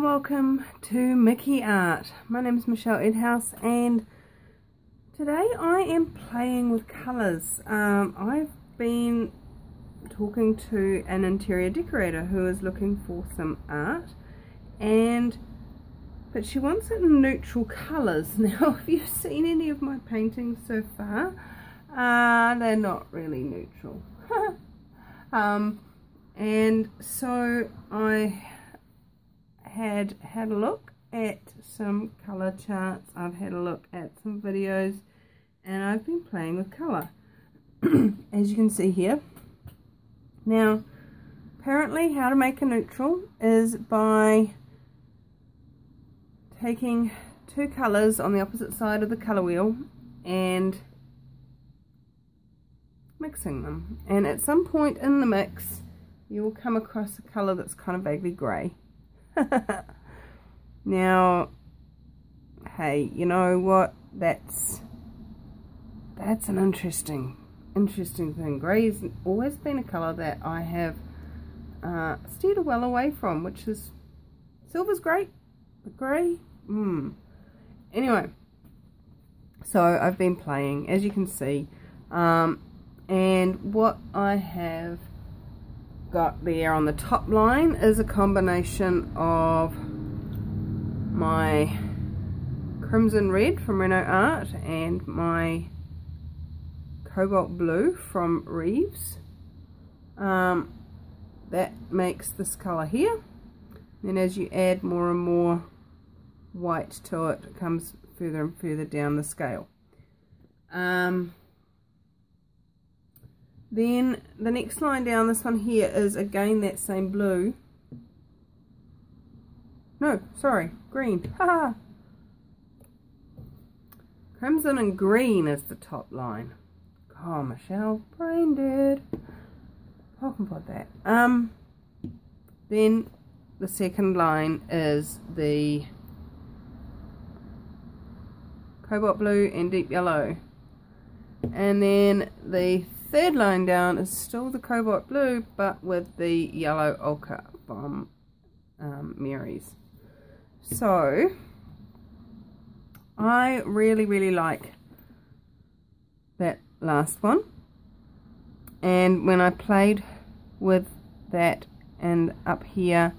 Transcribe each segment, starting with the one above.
and welcome to McE Art. My name is Michelle Edhouse and today I am playing with colours. Um, I've been talking to an interior decorator who is looking for some art and but she wants it in neutral colours. Now if you've seen any of my paintings so far, uh, they're not really neutral. um, and so I had had a look at some color charts. I've had a look at some videos and I've been playing with color as you can see here. Now apparently how to make a neutral is by taking two colors on the opposite side of the color wheel and mixing them. And at some point in the mix you will come across a color that's kind of vaguely grey now, hey, you know what? That's that's an interesting, interesting thing. Grey's always been a colour that I have uh, steered well away from, which is silver's great, but grey, hmm. Anyway, so I've been playing, as you can see, um, and what I have got there on the top line is a combination of my crimson red from Renault Art and my cobalt blue from Reeves. Um, that makes this colour here. Then as you add more and more white to it, it comes further and further down the scale. Um, then the next line down, this one here, is again that same blue. No, sorry, green. Ha! Crimson and green is the top line. Oh, Michelle, brain dead. Can put that. Um, then the second line is the cobalt blue and deep yellow. And then the third line down is still the cobalt blue but with the yellow ochre bomb um, Mary's. So I really really like that last one. And when I played with that and up here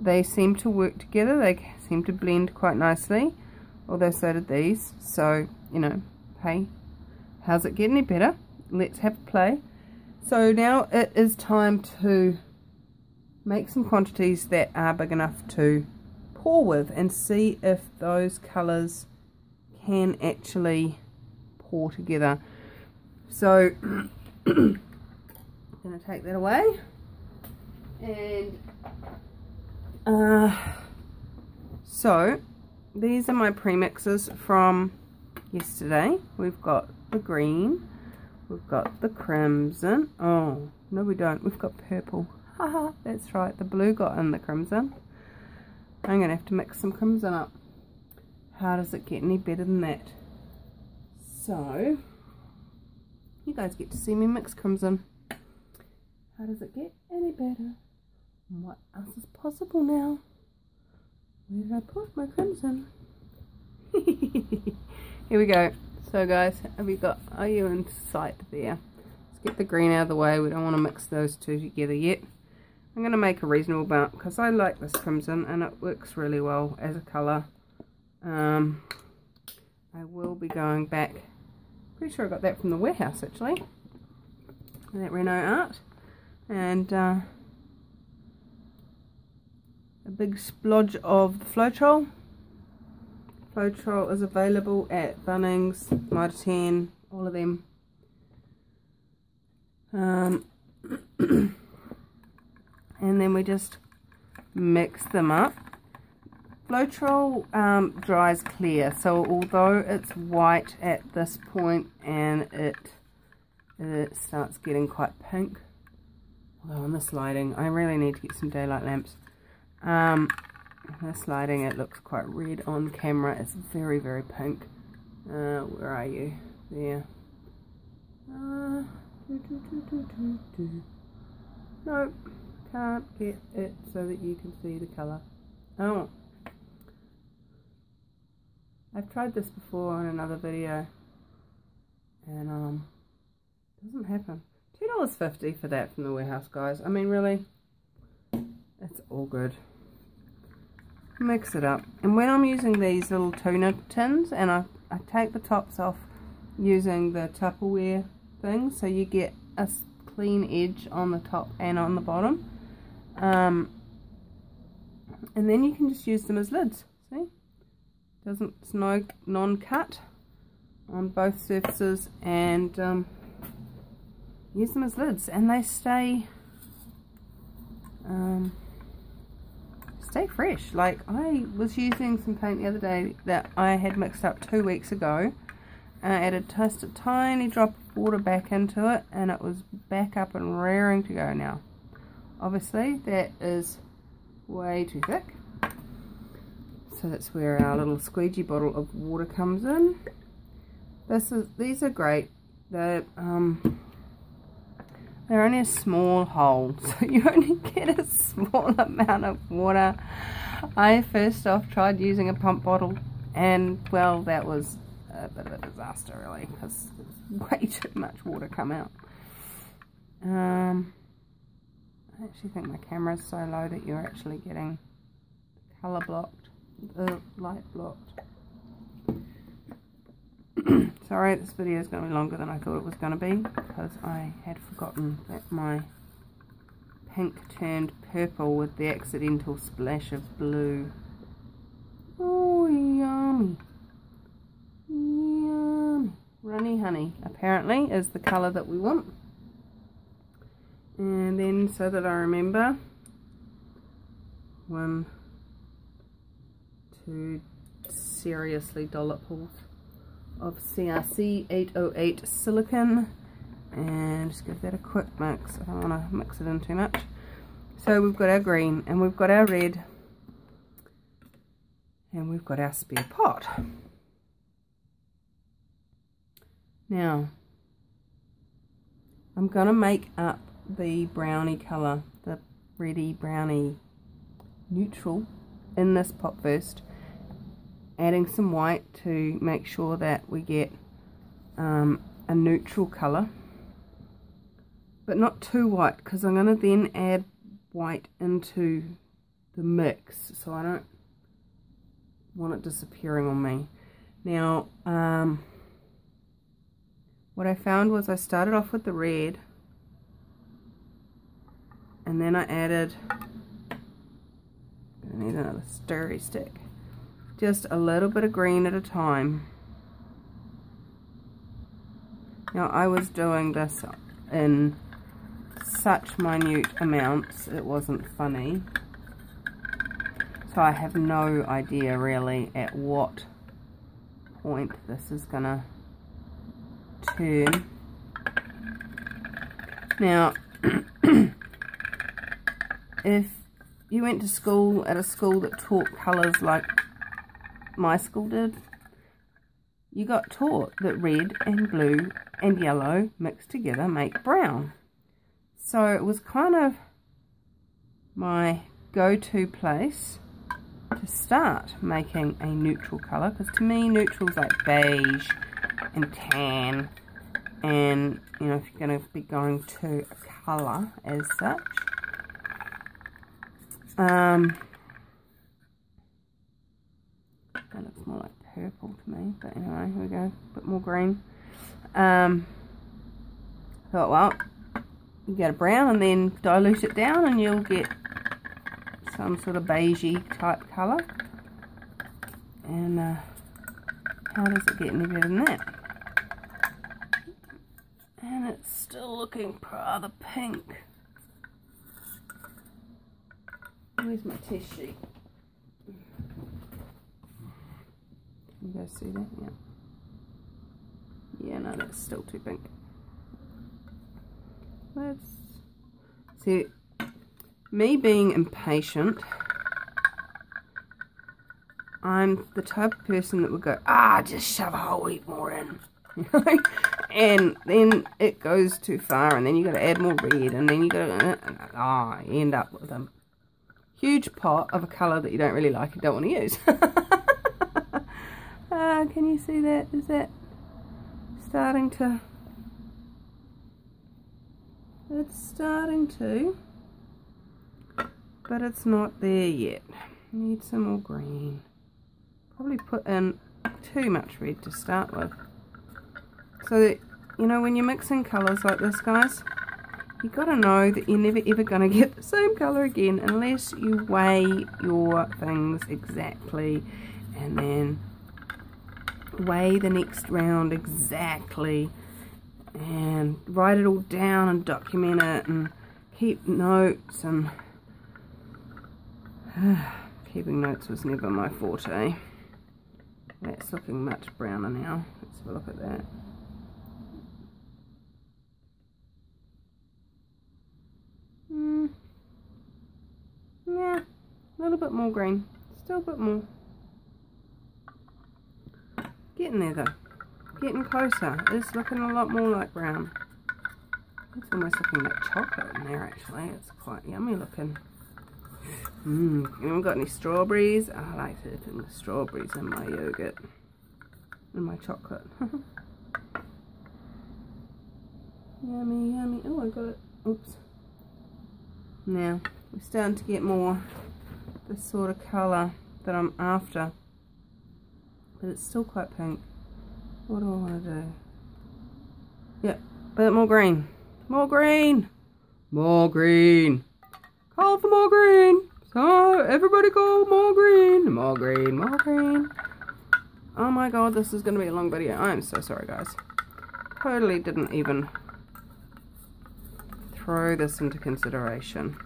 they seem to work together. They seem to blend quite nicely although so did these. So you know hey how's it get any better let's have a play. So now it is time to make some quantities that are big enough to pour with and see if those colours can actually pour together. So I'm going to take that away and uh, so these are my premixes from yesterday. We've got the green, We've got the crimson. Oh, no we don't. We've got purple. Haha, that's right. The blue got in the crimson. I'm going to have to mix some crimson up. How does it get any better than that? So, you guys get to see me mix crimson. How does it get any better? what else is possible now? Where did I put my crimson? Here we go. So guys, have you got, are you in sight there? Let's get the green out of the way. We don't want to mix those two together yet. I'm going to make a reasonable amount because I like this crimson and it works really well as a colour. Um, I will be going back, pretty sure I got that from the warehouse actually. That Renault art. And uh, a big splodge of the Floetrol Floetrol is available at Bunnings, Mitre 10, all of them. Um, and then we just mix them up. Floetrol um, dries clear, so although it's white at this point and it, it starts getting quite pink, although on this lighting, I really need to get some daylight lamps. Um, this lighting, it looks quite red on camera. It's very, very pink. Uh, where are you? There. Uh, Nope, can't get it so that you can see the colour. Oh. I've tried this before in another video. And, um, doesn't happen. $2.50 for that from the warehouse, guys. I mean, really, it's all good. Mix it up. And when I'm using these little tuna tins, and I, I take the tops off using the Tupperware thing, so you get a clean edge on the top and on the bottom. Um, and then you can just use them as lids. See? Doesn't it's no non-cut on both surfaces and um, use them as lids and they stay um, stay fresh. Like I was using some paint the other day that I had mixed up two weeks ago I added just a tiny drop of water back into it and it was back up and raring to go now. Obviously that is way too thick. So that's where our little squeegee bottle of water comes in. This is these are great. They're um they're only a small hole so you only get a small amount of water I first off tried using a pump bottle and well that was a bit of a disaster really because way too much water come out um I actually think my camera is so low that you're actually getting color blocked, the light blocked. Sorry, this video is going to be longer than I thought it was going to be because I had forgotten that my pink turned purple with the accidental splash of blue. Oh, yummy. Yummy. Runny honey, apparently, is the colour that we want and then so that I remember one two seriously dollopables of CRC 808 silicon. And just give that a quick mix. I don't want to mix it in too much. So we've got our green and we've got our red. And we've got our spare pot now I'm going to make up the brownie colour, the reddy brownie neutral in this pot first. Adding some white to make sure that we get um, a neutral colour. But not too white because I'm going to then add white into the mix so I don't want it disappearing on me. Now, um, what I found was I started off with the red and then I added I need another stirry stick just a little bit of green at a time. Now I was doing this in such minute amounts it wasn't funny. So I have no idea really at what point this is gonna turn. Now if you went to school at a school that taught colours like my school did, you got taught that red and blue and yellow mixed together make brown. So it was kind of my go-to place to start making a neutral colour because to me neutral's like beige and tan and you know if you're going to be going to colour as such um, that looks more like purple to me, but anyway, here we go, a bit more green. Um, thought, well, you get a brown and then dilute it down and you'll get some sort of beigey type colour. And uh, how does it get any better than that? And it's still looking rather pink. Where's my test sheet? Can you guys see that? Yeah. Yeah, no, that's still too pink. Let's see. Me being impatient, I'm the type of person that would go, ah, just shove a whole heap more in. and then it goes too far, and then you got to add more red, and then you got to, ah, oh, end up with them huge pot of a colour that you don't really like and don't want to use. ah, can you see that? Is that starting to... It's starting to, but it's not there yet. Need some more green. Probably put in too much red to start with. So that, you know, when you're mixing colours like this, guys, you got to know that you're never ever going to get the same colour again unless you weigh your things exactly and then weigh the next round exactly and write it all down and document it and keep notes and keeping notes was never my forte. That's looking much browner now. Let's have a look at that. Mm. yeah a little bit more green. Still a bit more getting there though getting closer. It's looking a lot more like brown. It's almost looking like chocolate in there actually. It's quite yummy looking. Mmm, haven't got any strawberries? I like to put the strawberries in my yogurt. In my chocolate. yummy, yummy. Oh, I got it. Oops. Now, we're starting to get more the sort of colour that I'm after. But it's still quite pink. What do I want to do? Yeah, bit more green. More green. More green. Call for more green. So everybody call more green. More green. More green. Oh my god, this is going to be a long video. I am so sorry, guys. Totally didn't even throw this into consideration.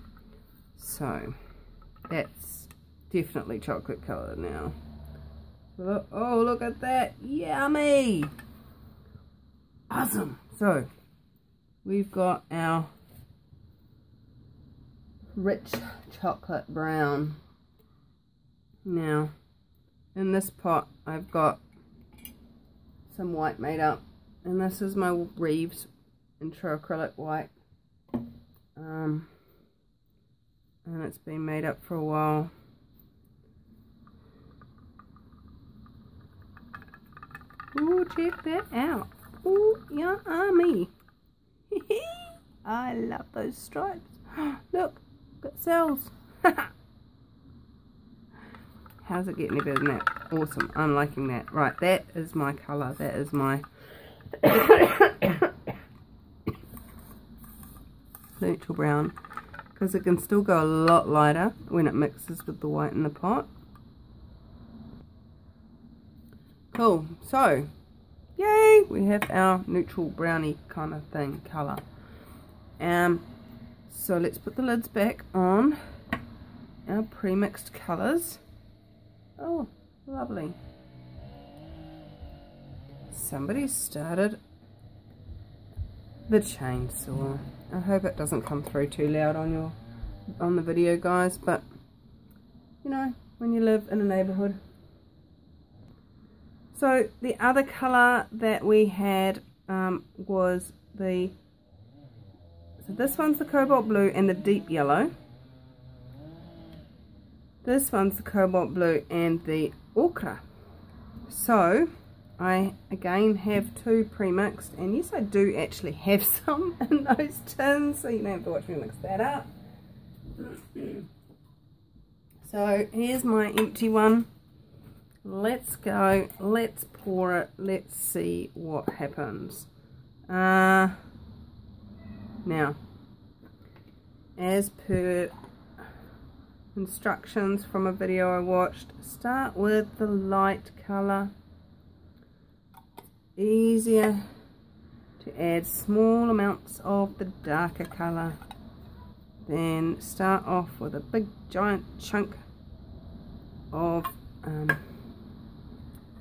So, that's definitely chocolate coloured now. Oh, look at that. Yummy. Awesome. So, we've got our rich chocolate brown. Now, in this pot, I've got some white made up. And this is my Reeves Intro Acrylic White. Um, and it's been made up for a while. Ooh, check that out. Ooh, yummy. Ah, I love those stripes. Look, got cells. How's it getting any better than that? Awesome. I'm liking that. Right, that is my colour. That is my neutral brown. Because it can still go a lot lighter when it mixes with the white in the pot. Cool. So, yay, we have our neutral brownie kind of thing colour. Um, so let's put the lids back on our pre-mixed colours. Oh, lovely. Somebody started the chainsaw. I hope it doesn't come through too loud on your on the video guys, but you know, when you live in a neighbourhood so the other colour that we had um, was the, so this one's the cobalt blue and the deep yellow. This one's the cobalt blue and the ochre. So I again have two pre-mixed and yes I do actually have some in those tins so you don't have to watch me mix that up. so here's my empty one let's go let's pour it let's see what happens. Uh, now as per instructions from a video I watched start with the light color. Easier to add small amounts of the darker color. Then start off with a big giant chunk of um,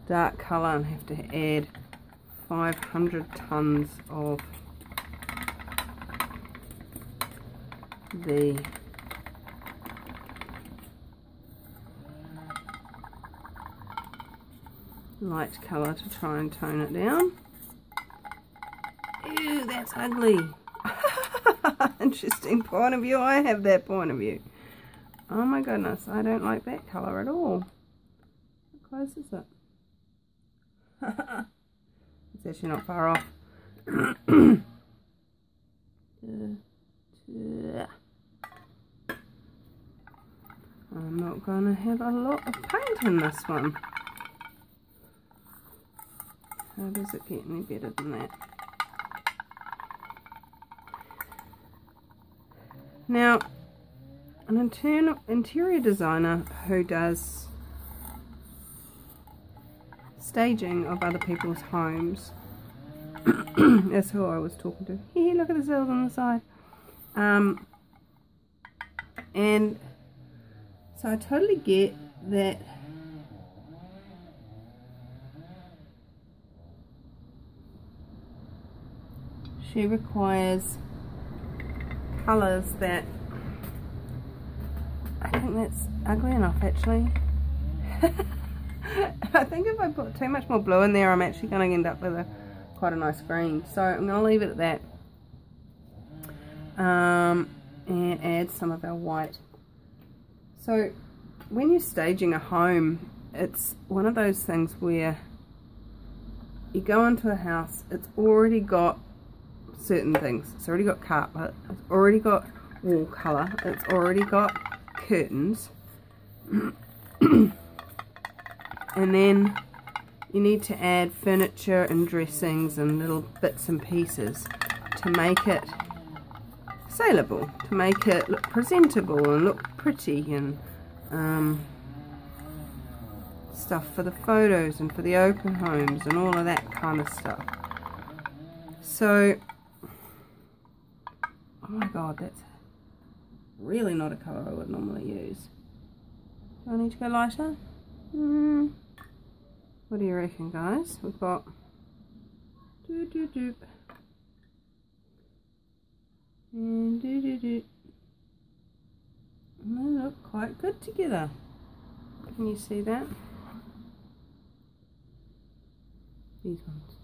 dark colour and have to add 500 tons of the light colour to try and tone it down. Ew, that's ugly. Interesting point of view. I have that point of view. Oh my goodness, I don't like that colour at all. How close is it? it's actually not far off. I'm not going to have a lot of paint in this one. How does it get any better than that? Now, an interior designer who does staging of other people's homes. That's who I was talking to. Here, look at the cells on the side. Um, and so I totally get that she requires colours that I think that's ugly enough actually. I think if I put too much more blue in there I'm actually going to end up with a quite a nice green. So I'm going to leave it at that. Um, and add some of our white. So when you're staging a home, it's one of those things where you go into a house, it's already got certain things. It's already got carpet, it's already got wall colour, it's already got curtains. and then you need to add furniture and dressings and little bits and pieces to make it saleable, to make it look presentable and look pretty and um, stuff for the photos and for the open homes and all of that kind of stuff. So, oh my god, that's really not a colour I would normally use. Do I need to go lighter? Mm. What do you reckon, guys? We've got doo doo doo and doo doo doo. They look quite good together. Can you see that? These ones.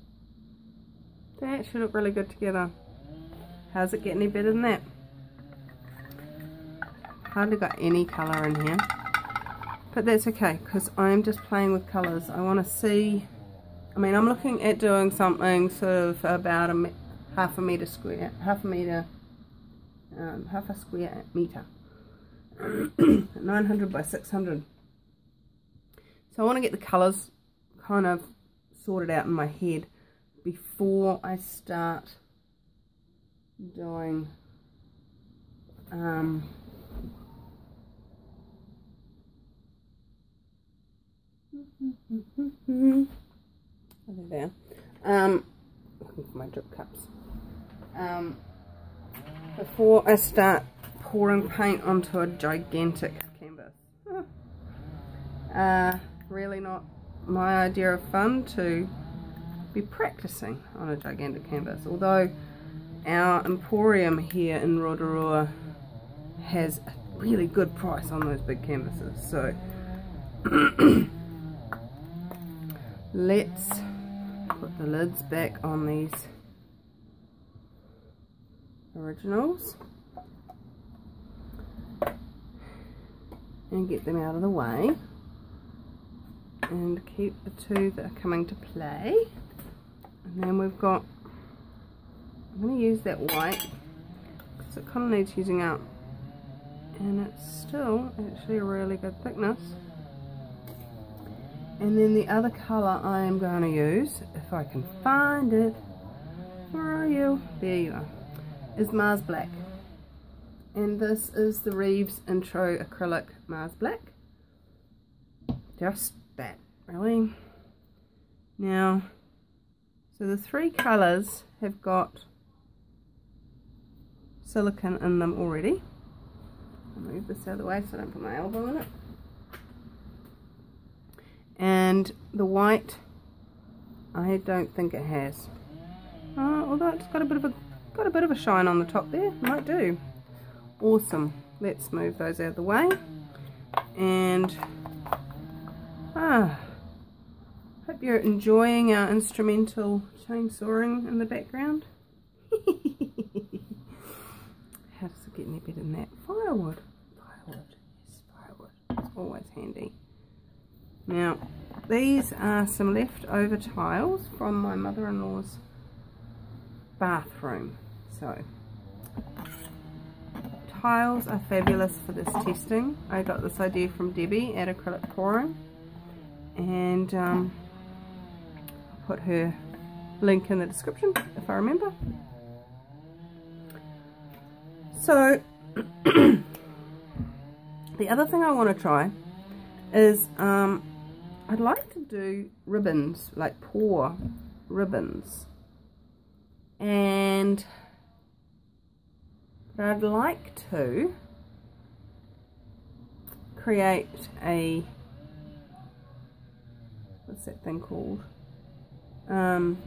They actually look really good together. How's it get any better than that? Hardly got any colour in here. But that's okay, because I'm just playing with colours. I want to see... I mean, I'm looking at doing something sort of about a half a metre square, half a metre, um, half a square metre. 900 by 600. So I want to get the colours kind of sorted out in my head before I start doing um, there. Um, looking for my drip cups. Um, before I start pouring paint onto a gigantic canvas. Uh, really not my idea of fun to be practicing on a gigantic canvas. Although our Emporium here in Rotorua has a really good price on those big canvases. So let's put the lids back on these originals. and get them out of the way and keep the two that are coming to play and then we've got I'm going to use that white because it kind of needs using up and it's still actually a really good thickness and then the other colour I am going to use if I can find it where are you? there you are is Mars Black and this is the Reeves Intro Acrylic Mars Black. Just that, really. Now, so the three colours have got silicone in them already. I'll move this out of the way so I don't put my elbow in it. And the white, I don't think it has. Uh, although it's got a bit of a got a bit of a shine on the top there, might do. Awesome. Let's move those out of the way. And ah hope you're enjoying our instrumental chainsawing in the background. How does it get any better than that? Firewood. Firewood. Yes It's always handy. Now, these are some leftover tiles from my mother-in-law's bathroom. So, tiles are fabulous for this testing. I got this idea from Debbie at Acrylic Pouring. And um, I'll put her link in the description if I remember. So, the other thing I want to try is um, I'd like to do ribbons, like pour ribbons. And but I'd like to create a what's that thing called? Um,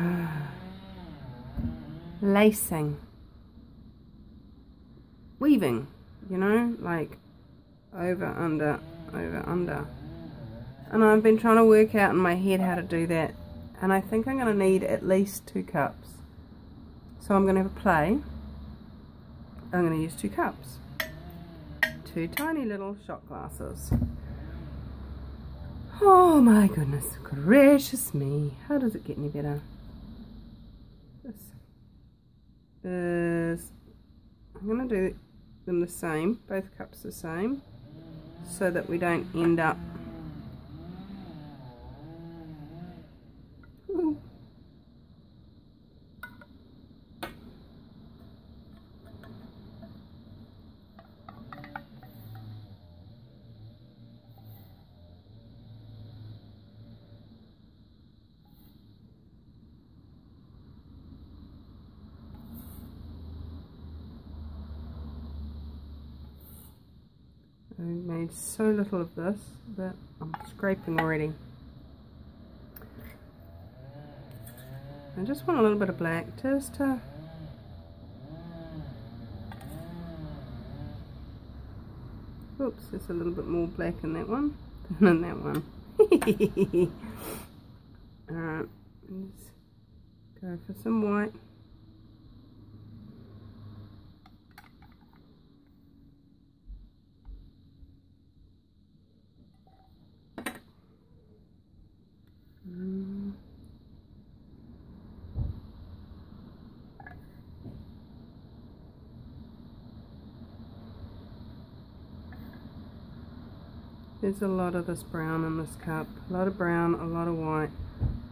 lacing. Weaving you know like over under over under. And I've been trying to work out in my head how to do that. And I think I'm going to need at least two cups. So I'm going to have a play. I'm going to use two cups. Two tiny little shot glasses. Oh my goodness gracious me. How does it get any better this is I'm going to do them the same both cups the same so that we don't end up I made so little of this that I'm scraping already. I just want a little bit of black just to Oops, there's a little bit more black in that one than in that one. Alright, let's go for some white. There's a lot of this brown in this cup. A lot of brown, a lot of white,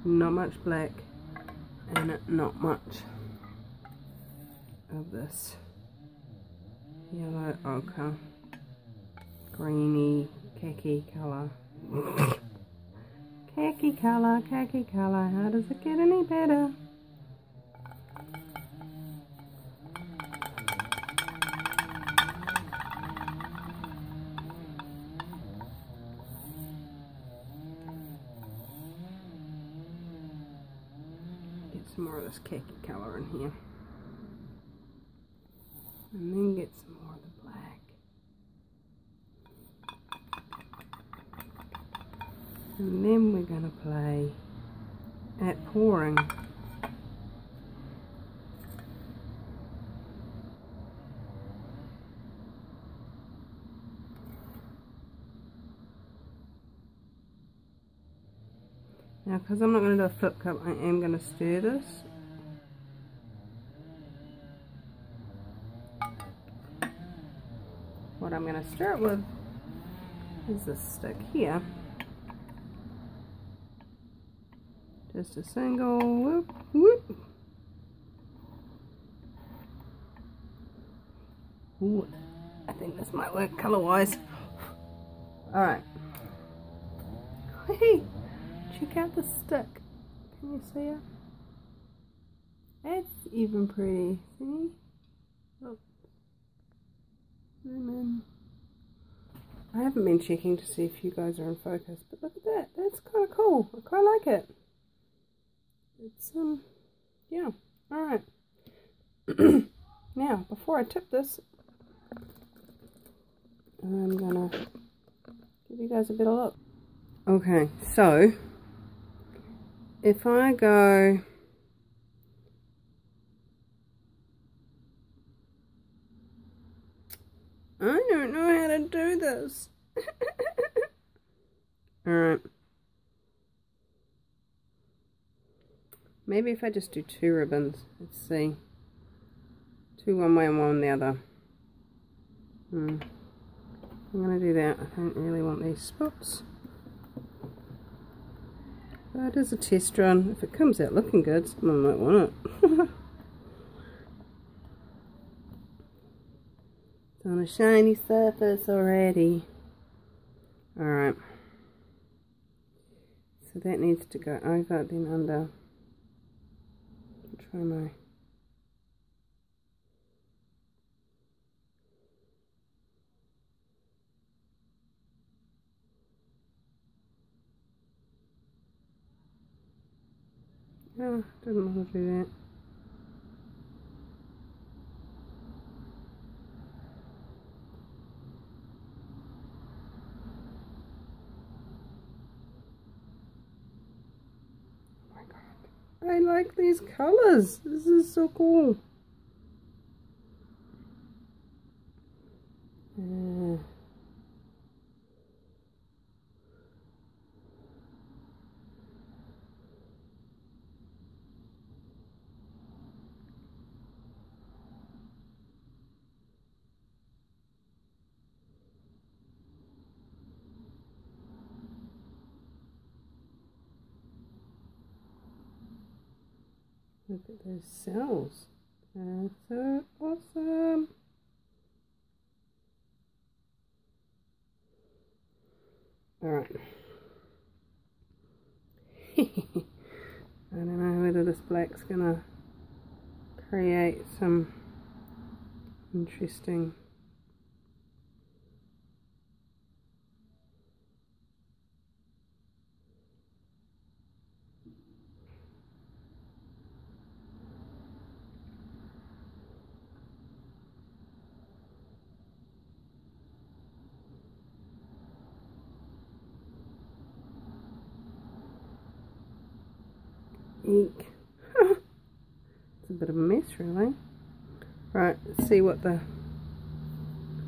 not much black, and not much of this yellow ochre, greeny, khaki colour. khaki colour, khaki colour, how does it get any better? More of this khaki color in here. And then get some more of the black. And then we're going to play at pouring. Now, because I'm not going to do a flip cup, I am going to stir this. What I'm going to stir it with is this stick here. Just a single whoop, whoop. Ooh, I think this might work color-wise. Alright. Check out the stick. Can you see it? It's even pretty. See? Look. Zoom in. I haven't been checking to see if you guys are in focus, but look at that. That's kind of cool. I quite like it. It's, um, yeah. Alright. now, before I tip this, I'm gonna give you guys a bit of look. Okay, so if I go I don't know how to do this. Alright. Maybe if I just do two ribbons. Let's see. Two one way and one the other. Hmm. I'm going to do that. I don't really want these spots. But it is a test run. If it comes out looking good, someone might want it. on a shiny surface already. Alright. So that needs to go over then under. Try my Oh, didn't want to do that. I like these colors. This is so cool. Uh, Look at those cells. That's so awesome. Alright. I don't know whether this black's gonna create some interesting Eek. it's a bit of a mess really. Right, let's see what the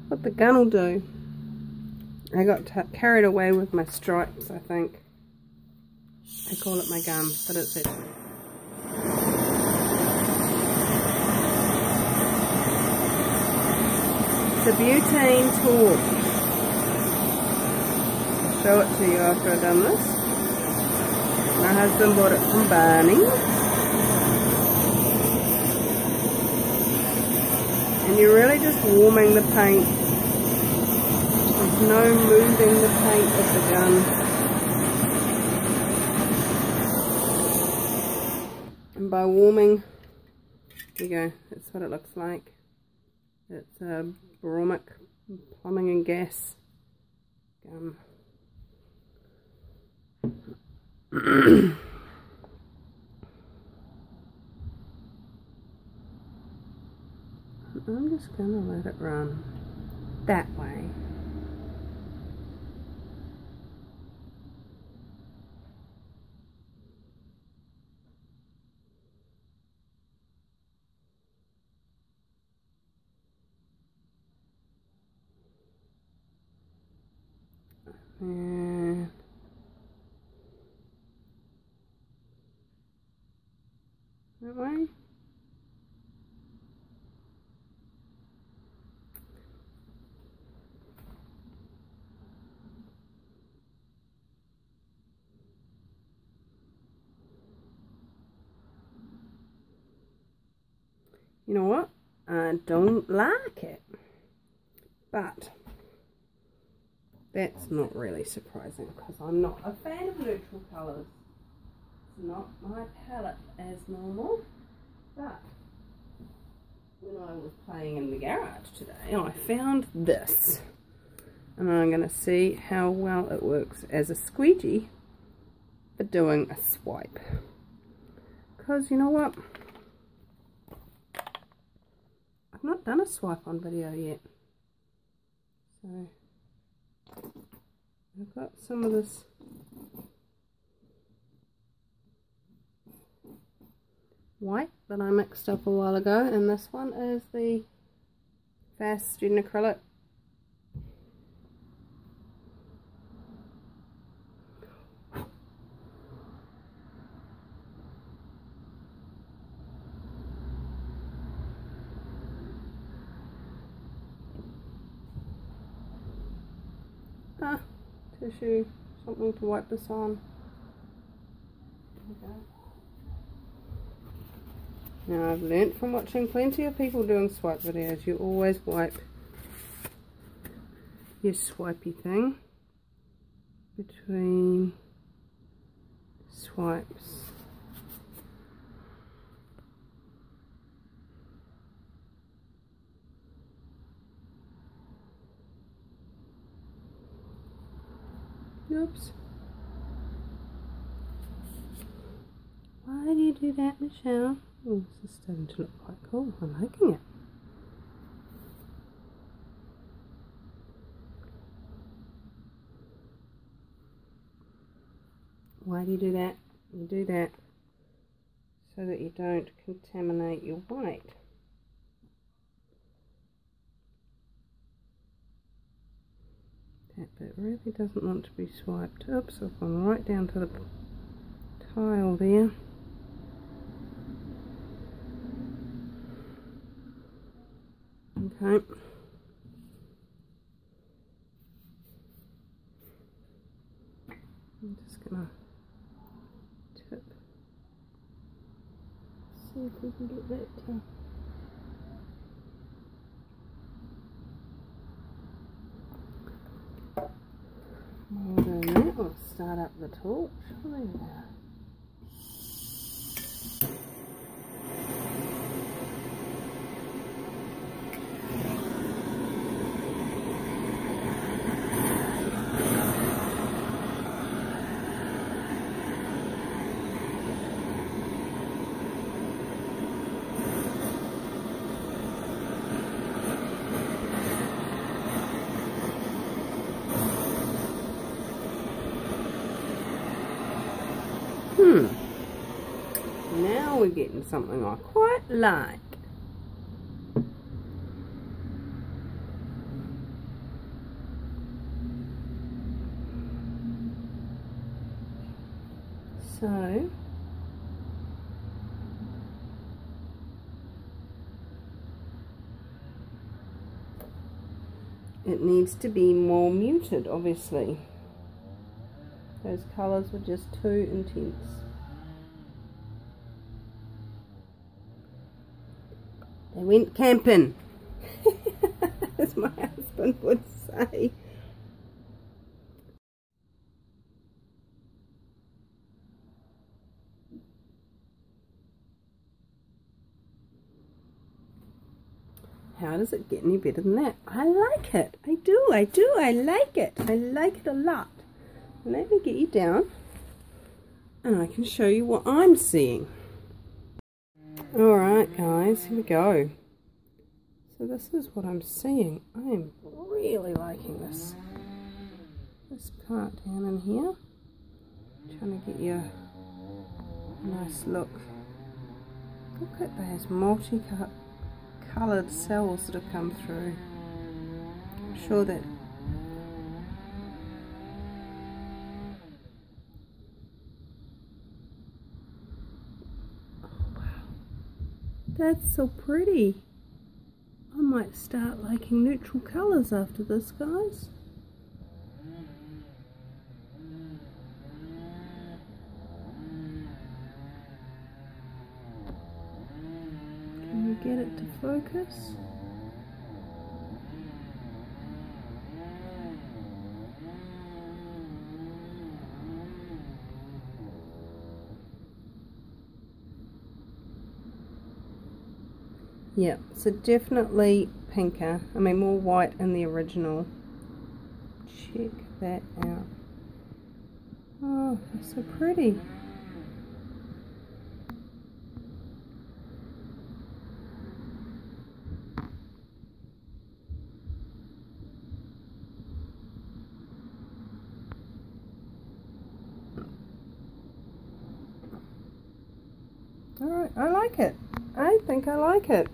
what the gun will do. I got carried away with my stripes, I think. I call it my gun, but it's. It's a butane torch. I'll show it to you after I've done this. My husband bought it from Barney. And you're really just warming the paint. There's no moving the paint of the gun. And by warming, there you go, that's what it looks like. It's a Bromic plumbing and gas gum. I'm just going to let it run that way. That way. You know what? I don't like it. But that's not really surprising because I'm not a fan of neutral colours not my palette as normal, but when I was playing in the garage today, I found this. And I'm going to see how well it works as a squeegee for doing a swipe. Because you know what? I've not done a swipe on video yet. So I've got some of this white that I mixed up a while ago and this one is the Fast Student Acrylic tissue, something to wipe this on. Now I've learnt from watching plenty of people doing swipe videos, you always wipe your swipey thing between swipes. Oops. Why do you do that, Michelle? Oh, this is starting to look quite cool. I'm liking it. Why do you do that? You do that so that you don't contaminate your white. That bit really doesn't want to be swiped. Oops, I've gone right down to the tile there. Okay. I'm just gonna tip. See if we can get that to Oh, that. We'll start up the torch. Getting something I quite like. So, it needs to be more muted, obviously. Those colours were just too intense. They went camping, as my husband would say. How does it get any better than that? I like it. I do, I do, I like it. I like it a lot. Let me get you down and I can show you what I'm seeing. Alright guys, here we go. So this is what I'm seeing. I am really liking this. This part down in here. Trying to get you a nice look. Look at those multi-coloured cells that have come through. I'm sure that That's so pretty. I might start liking neutral colours after this, guys. Can you get it to focus? Yeah, so definitely pinker. I mean, more white in the original. Check that out. Oh, that's so pretty. Alright I like it. I think I like it.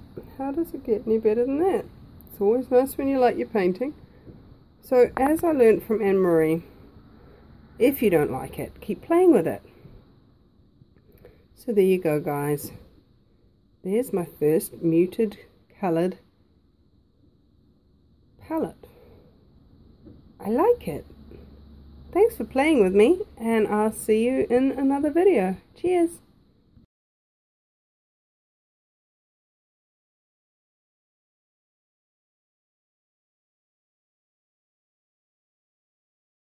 How does it get any better than that? It's always nice when you like your painting. So as I learned from Anne-Marie, if you don't like it, keep playing with it. So there you go guys. There's my first muted coloured palette. I like it. Thanks for playing with me and I'll see you in another video. Cheers!